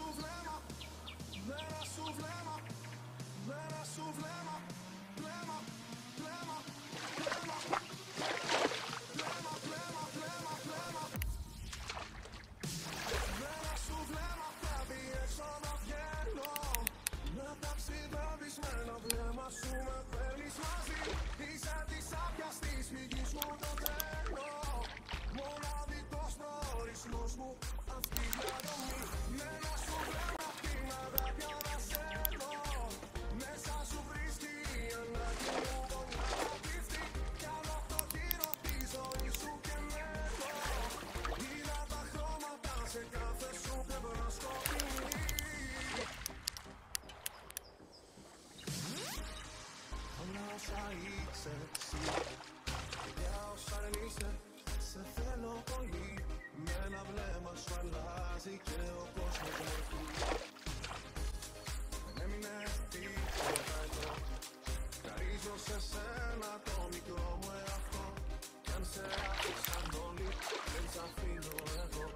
σου βλέμμα, μέρα σου βλέμμα, μέρα σου βλέμμα, βλέμμα, βλέμμα, βλέμμα, βλέμμα, βλέμμα, βλέμμα, σου βλέμμα, πρέπει έξω να βγαίνω, να ταξιδεύεις με ένα σου με μαζί, είσαι της άπιας της πηγής μου το τρένο, μοναδικός προορισμός μου, αυτή αλλάζει και ο κόσμος μου Δεν έμεινε αυτή το Καρίζω σε σένα το μικρό μου εαυτό Κι αν σε άφηξαν όλοι δεν σ' αφήνω εγώ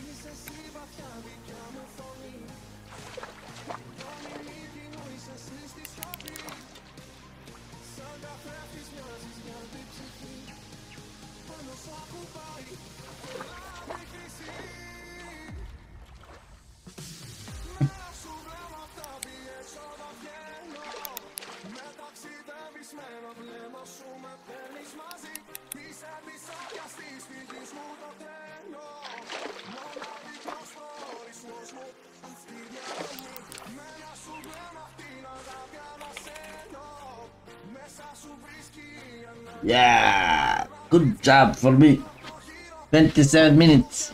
Είσαι εσύ βαθιά δικιά μου φωνή Μόνη νίκη μου είσαι εσύ στη σιωπή Σαν καθρέφτης μοιάζεις μια Yeah, good job for me. 27 minutes.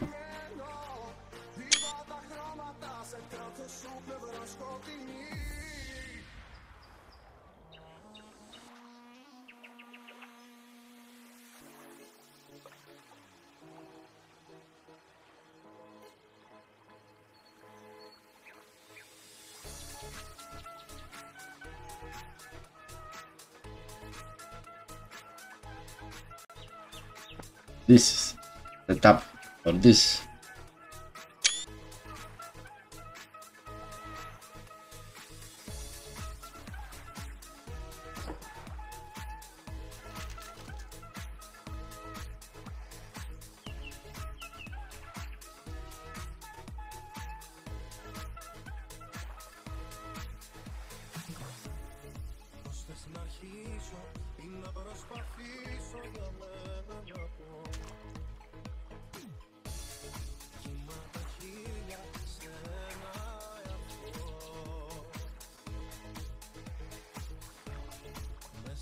this setup for this να προσπαθήσω για μένα να πω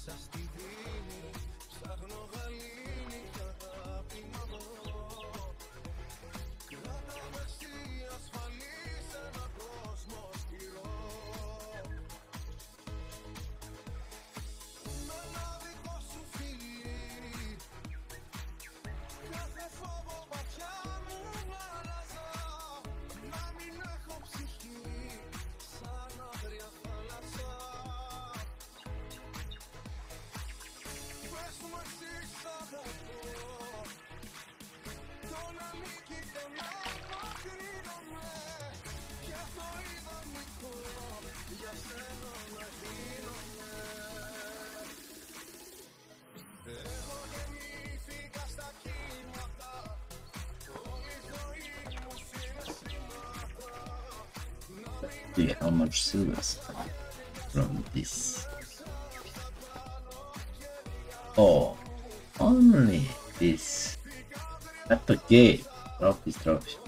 μέσα στη See how much silvers I from this. Oh, only this. That's okay. Drop this trophy.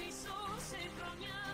be so synchronious.